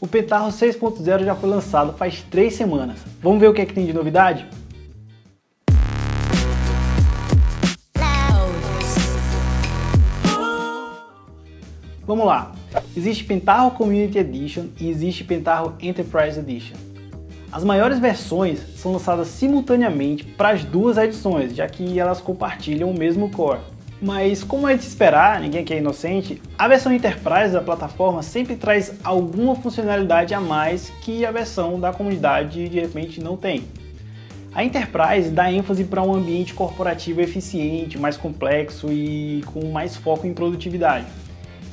O Pentaho 6.0 já foi lançado faz 3 semanas. Vamos ver o que, é que tem de novidade? Vamos lá. Existe Pentaho Community Edition e existe Pentaho Enterprise Edition. As maiores versões são lançadas simultaneamente para as duas edições, já que elas compartilham o mesmo core. Mas como é de esperar, ninguém aqui é inocente, a versão Enterprise da plataforma sempre traz alguma funcionalidade a mais que a versão da comunidade de repente não tem. A Enterprise dá ênfase para um ambiente corporativo eficiente, mais complexo e com mais foco em produtividade.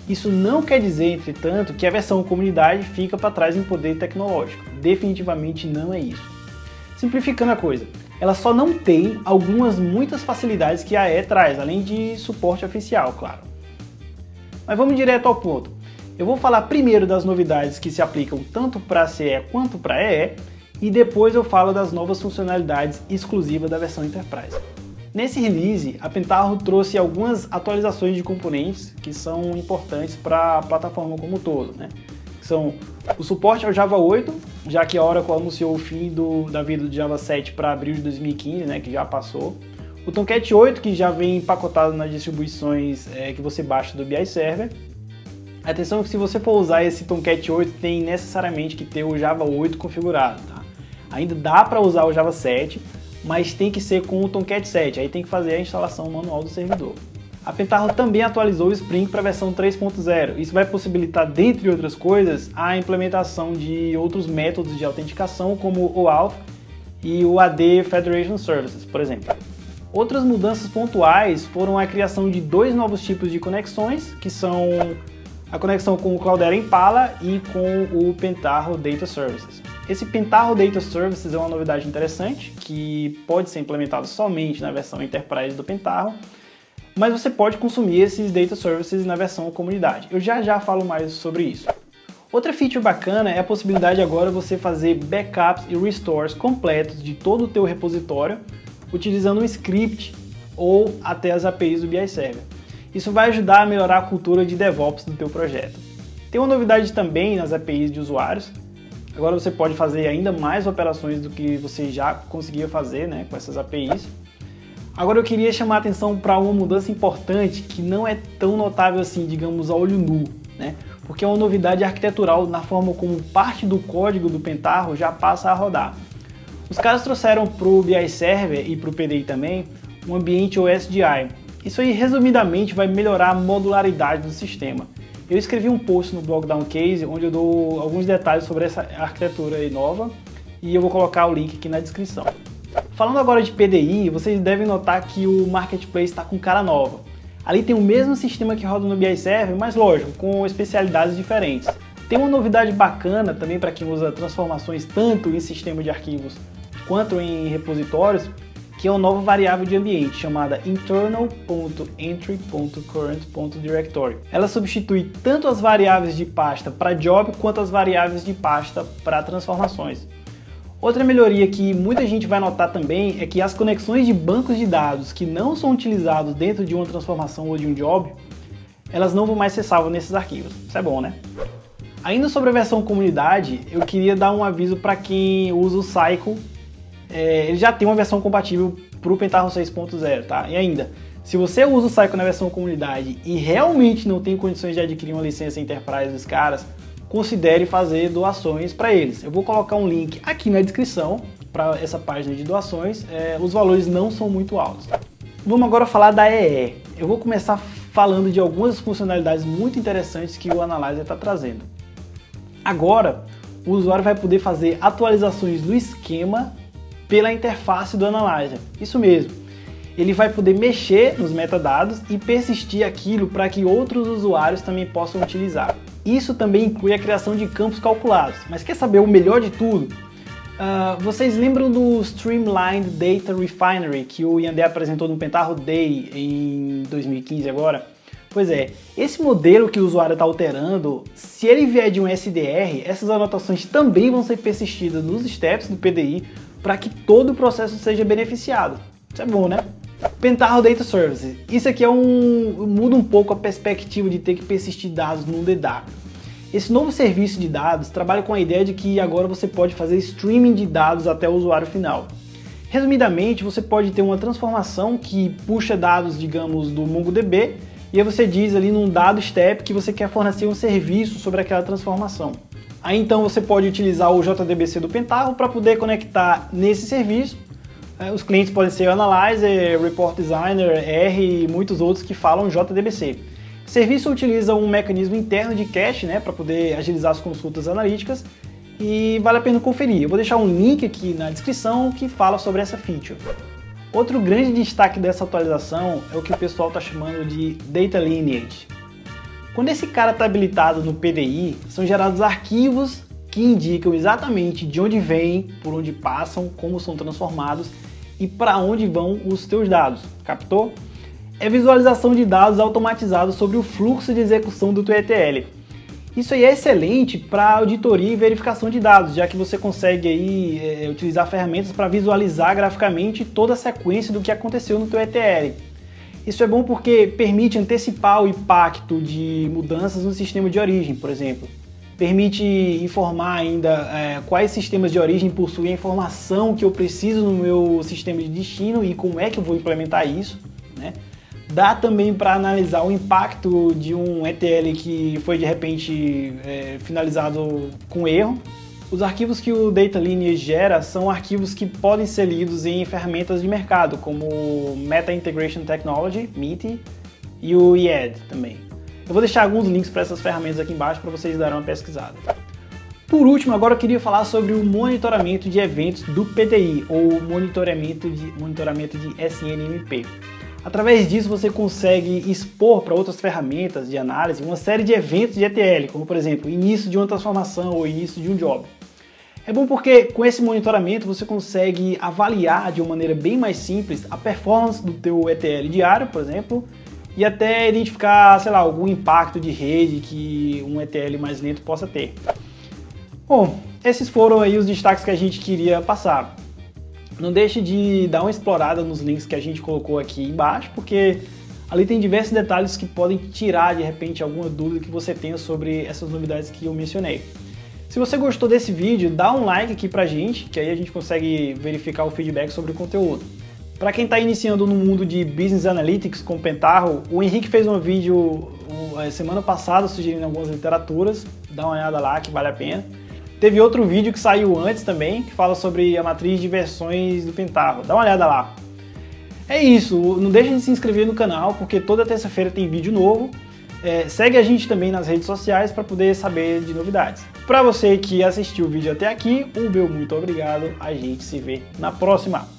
Isso não quer dizer, entretanto, que a versão comunidade fica para trás em poder tecnológico. Definitivamente não é isso. Simplificando a coisa, ela só não tem algumas muitas facilidades que a E traz, além de suporte oficial, claro. Mas vamos direto ao ponto. Eu vou falar primeiro das novidades que se aplicam tanto para CE quanto para EE e depois eu falo das novas funcionalidades exclusivas da versão Enterprise. Nesse release, a Pentaho trouxe algumas atualizações de componentes que são importantes para a plataforma como um todo, né? são o suporte ao Java 8, já que a Oracle anunciou o fim do, da vida do Java 7 para abril de 2015, né, que já passou. O Tomcat 8, que já vem empacotado nas distribuições é, que você baixa do BI Server. Atenção que se você for usar esse Tomcat 8, tem necessariamente que ter o Java 8 configurado. Tá? Ainda dá para usar o Java 7, mas tem que ser com o Tomcat 7, aí tem que fazer a instalação manual do servidor. A Pentaho também atualizou o Spring para a versão 3.0. Isso vai possibilitar, dentre outras coisas, a implementação de outros métodos de autenticação, como o ALF e o AD Federation Services, por exemplo. Outras mudanças pontuais foram a criação de dois novos tipos de conexões, que são a conexão com o Cloudera Impala e com o Pentaho Data Services. Esse Pentaho Data Services é uma novidade interessante, que pode ser implementado somente na versão Enterprise do Pentaho, mas você pode consumir esses data services na versão comunidade. Eu já já falo mais sobre isso. Outra feature bacana é a possibilidade agora você fazer backups e restores completos de todo o teu repositório utilizando um script ou até as APIs do BI Server. Isso vai ajudar a melhorar a cultura de DevOps do teu projeto. Tem uma novidade também nas APIs de usuários. Agora você pode fazer ainda mais operações do que você já conseguia fazer né, com essas APIs. Agora eu queria chamar a atenção para uma mudança importante que não é tão notável assim, digamos, a olho nu, né? Porque é uma novidade arquitetural na forma como parte do código do Pentaho já passa a rodar. Os caras trouxeram para o BI Server e para o PDI também um ambiente OSDI. Isso aí, resumidamente, vai melhorar a modularidade do sistema. Eu escrevi um post no blog Downcase onde eu dou alguns detalhes sobre essa arquitetura nova e eu vou colocar o link aqui na descrição. Falando agora de PDI, vocês devem notar que o Marketplace está com cara nova. Ali tem o mesmo sistema que roda no BI Server, mas lógico, com especialidades diferentes. Tem uma novidade bacana também para quem usa transformações tanto em sistema de arquivos quanto em repositórios, que é uma nova variável de ambiente chamada internal.entry.current.directory. Ela substitui tanto as variáveis de pasta para job quanto as variáveis de pasta para transformações. Outra melhoria que muita gente vai notar também é que as conexões de bancos de dados que não são utilizados dentro de uma transformação ou de um job, elas não vão mais ser salvas nesses arquivos. Isso é bom, né? Ainda sobre a versão comunidade, eu queria dar um aviso para quem usa o Cycle. É, ele já tem uma versão compatível para o Pentaho 6.0, tá? E ainda, se você usa o Cycle na versão comunidade e realmente não tem condições de adquirir uma licença Enterprise dos caras, considere fazer doações para eles. Eu vou colocar um link aqui na descrição para essa página de doações. É, os valores não são muito altos. Vamos agora falar da EE. Eu vou começar falando de algumas funcionalidades muito interessantes que o Analyzer está trazendo. Agora, o usuário vai poder fazer atualizações do esquema pela interface do Analyzer. Isso mesmo. Ele vai poder mexer nos metadados e persistir aquilo para que outros usuários também possam utilizar. Isso também inclui a criação de campos calculados. Mas quer saber o melhor de tudo? Uh, vocês lembram do Streamlined Data Refinery que o Yandé apresentou no Pentaho Day em 2015 agora? Pois é, esse modelo que o usuário está alterando, se ele vier de um SDR, essas anotações também vão ser persistidas nos steps do PDI para que todo o processo seja beneficiado. Isso é bom, né? Pentaho Data Services. Isso aqui é um muda um pouco a perspectiva de ter que persistir dados num DW. Esse novo serviço de dados trabalha com a ideia de que agora você pode fazer streaming de dados até o usuário final. Resumidamente, você pode ter uma transformação que puxa dados, digamos, do MongoDB e aí você diz ali num dado step que você quer fornecer um serviço sobre aquela transformação. Aí então você pode utilizar o JDBC do Pentaho para poder conectar nesse serviço. É, os clientes podem ser Analyzer, Report Designer, R e muitos outros que falam JDBC. O serviço utiliza um mecanismo interno de cache né, para poder agilizar as consultas analíticas e vale a pena conferir. Eu vou deixar um link aqui na descrição que fala sobre essa feature. Outro grande destaque dessa atualização é o que o pessoal está chamando de Data Lineage. Quando esse cara está habilitado no PDI, são gerados arquivos que indicam exatamente de onde vêm, por onde passam, como são transformados e para onde vão os teus dados. Captou? É visualização de dados automatizados sobre o fluxo de execução do teu ETL. Isso aí é excelente para auditoria e verificação de dados, já que você consegue aí é, utilizar ferramentas para visualizar graficamente toda a sequência do que aconteceu no teu ETL. Isso é bom porque permite antecipar o impacto de mudanças no sistema de origem, por exemplo. Permite informar ainda é, quais sistemas de origem possuem a informação que eu preciso no meu sistema de destino e como é que eu vou implementar isso. Né? Dá também para analisar o impacto de um ETL que foi de repente é, finalizado com erro os arquivos que o Data Lineage gera são arquivos que podem ser lidos em ferramentas de mercado, como Meta Integration Technology, MIT, e o IED também. Eu vou deixar alguns links para essas ferramentas aqui embaixo para vocês darem uma pesquisada. Por último, agora eu queria falar sobre o monitoramento de eventos do PTI, ou monitoramento de, monitoramento de SNMP. Através disso, você consegue expor para outras ferramentas de análise uma série de eventos de ETL, como por exemplo, início de uma transformação ou início de um job. É bom porque com esse monitoramento você consegue avaliar de uma maneira bem mais simples a performance do teu ETL diário, por exemplo, e até identificar, sei lá, algum impacto de rede que um ETL mais lento possa ter. Bom, esses foram aí os destaques que a gente queria passar. Não deixe de dar uma explorada nos links que a gente colocou aqui embaixo, porque ali tem diversos detalhes que podem tirar de repente alguma dúvida que você tenha sobre essas novidades que eu mencionei. Se você gostou desse vídeo, dá um like aqui pra gente, que aí a gente consegue verificar o feedback sobre o conteúdo. Para quem está iniciando no mundo de Business Analytics com Pentaho, o Henrique fez um vídeo semana passada sugerindo algumas literaturas, dá uma olhada lá que vale a pena. Teve outro vídeo que saiu antes também, que fala sobre a matriz de versões do Pentaho. Dá uma olhada lá. É isso, não deixe de se inscrever no canal, porque toda terça-feira tem vídeo novo. É, segue a gente também nas redes sociais para poder saber de novidades. Para você que assistiu o vídeo até aqui, um meu muito obrigado. A gente se vê na próxima.